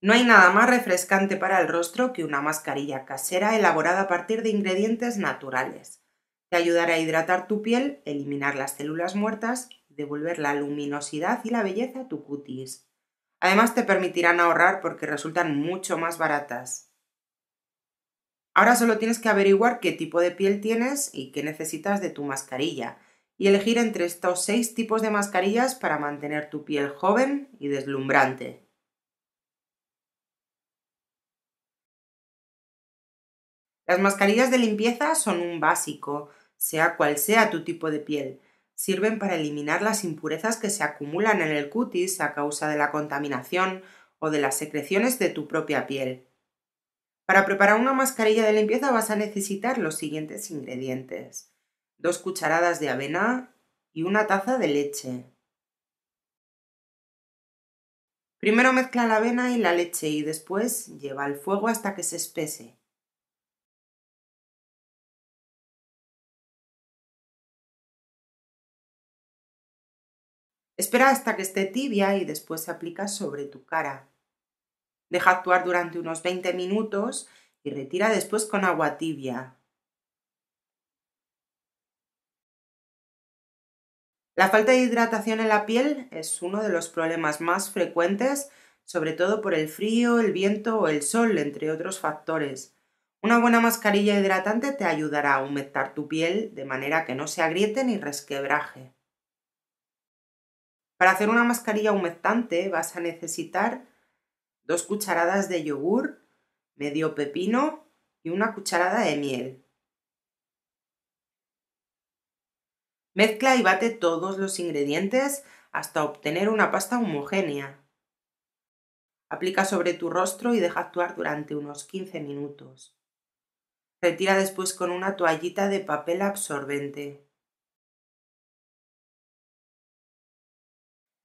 No hay nada más refrescante para el rostro que una mascarilla casera elaborada a partir de ingredientes naturales. Te ayudará a hidratar tu piel, eliminar las células muertas devolver la luminosidad y la belleza a tu cutis. Además te permitirán ahorrar porque resultan mucho más baratas. Ahora solo tienes que averiguar qué tipo de piel tienes y qué necesitas de tu mascarilla y elegir entre estos seis tipos de mascarillas para mantener tu piel joven y deslumbrante. Las mascarillas de limpieza son un básico, sea cual sea tu tipo de piel. Sirven para eliminar las impurezas que se acumulan en el cutis a causa de la contaminación o de las secreciones de tu propia piel. Para preparar una mascarilla de limpieza vas a necesitar los siguientes ingredientes. Dos cucharadas de avena y una taza de leche. Primero mezcla la avena y la leche y después lleva al fuego hasta que se espese. Espera hasta que esté tibia y después se aplica sobre tu cara. Deja actuar durante unos 20 minutos y retira después con agua tibia. La falta de hidratación en la piel es uno de los problemas más frecuentes, sobre todo por el frío, el viento o el sol, entre otros factores. Una buena mascarilla hidratante te ayudará a humectar tu piel de manera que no se agriete ni resquebraje. Para hacer una mascarilla humectante vas a necesitar dos cucharadas de yogur, medio pepino y una cucharada de miel. Mezcla y bate todos los ingredientes hasta obtener una pasta homogénea. Aplica sobre tu rostro y deja actuar durante unos 15 minutos. Retira después con una toallita de papel absorbente.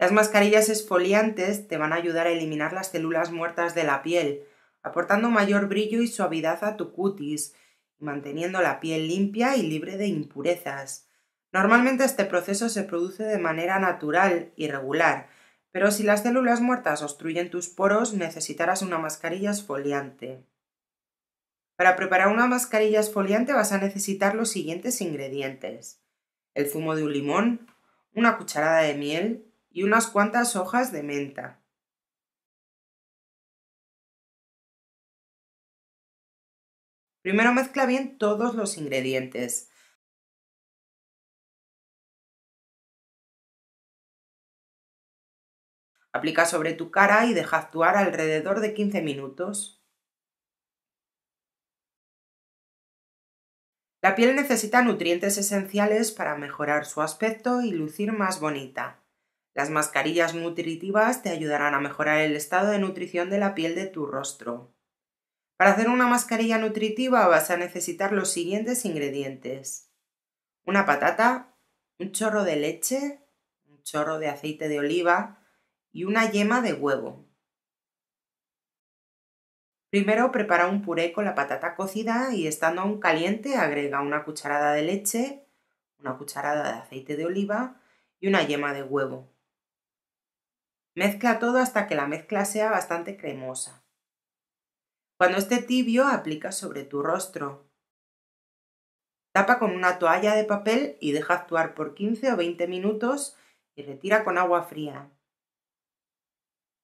Las mascarillas esfoliantes te van a ayudar a eliminar las células muertas de la piel, aportando mayor brillo y suavidad a tu cutis, manteniendo la piel limpia y libre de impurezas. Normalmente este proceso se produce de manera natural y regular, pero si las células muertas obstruyen tus poros necesitarás una mascarilla esfoliante. Para preparar una mascarilla esfoliante vas a necesitar los siguientes ingredientes. El zumo de un limón, una cucharada de miel, y unas cuantas hojas de menta. Primero mezcla bien todos los ingredientes. Aplica sobre tu cara y deja actuar alrededor de 15 minutos. La piel necesita nutrientes esenciales para mejorar su aspecto y lucir más bonita. Las mascarillas nutritivas te ayudarán a mejorar el estado de nutrición de la piel de tu rostro. Para hacer una mascarilla nutritiva vas a necesitar los siguientes ingredientes. Una patata, un chorro de leche, un chorro de aceite de oliva y una yema de huevo. Primero prepara un puré con la patata cocida y estando aún caliente agrega una cucharada de leche, una cucharada de aceite de oliva y una yema de huevo. Mezcla todo hasta que la mezcla sea bastante cremosa. Cuando esté tibio, aplica sobre tu rostro. Tapa con una toalla de papel y deja actuar por 15 o 20 minutos y retira con agua fría.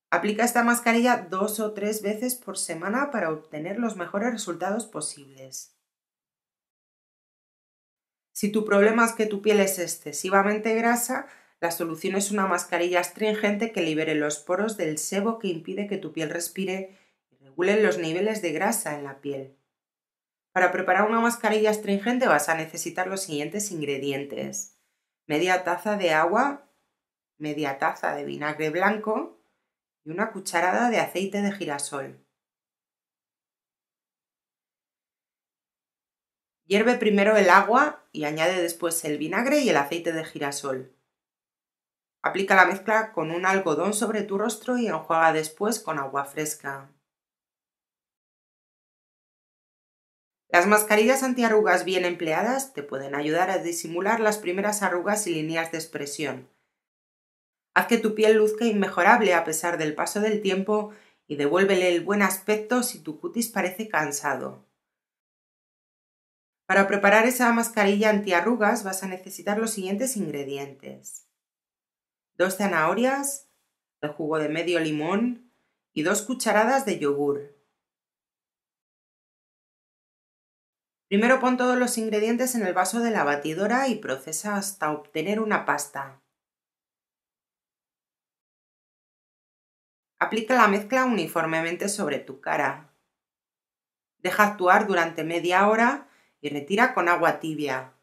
Aplica esta mascarilla dos o tres veces por semana para obtener los mejores resultados posibles. Si tu problema es que tu piel es excesivamente grasa, la solución es una mascarilla astringente que libere los poros del sebo que impide que tu piel respire y regule los niveles de grasa en la piel. Para preparar una mascarilla astringente vas a necesitar los siguientes ingredientes. Media taza de agua, media taza de vinagre blanco y una cucharada de aceite de girasol. Hierve primero el agua y añade después el vinagre y el aceite de girasol. Aplica la mezcla con un algodón sobre tu rostro y enjuaga después con agua fresca. Las mascarillas antiarrugas bien empleadas te pueden ayudar a disimular las primeras arrugas y líneas de expresión. Haz que tu piel luzca inmejorable a pesar del paso del tiempo y devuélvele el buen aspecto si tu cutis parece cansado. Para preparar esa mascarilla antiarrugas vas a necesitar los siguientes ingredientes. Dos zanahorias, el jugo de medio limón y dos cucharadas de yogur. Primero pon todos los ingredientes en el vaso de la batidora y procesa hasta obtener una pasta. Aplica la mezcla uniformemente sobre tu cara. Deja actuar durante media hora y retira con agua tibia.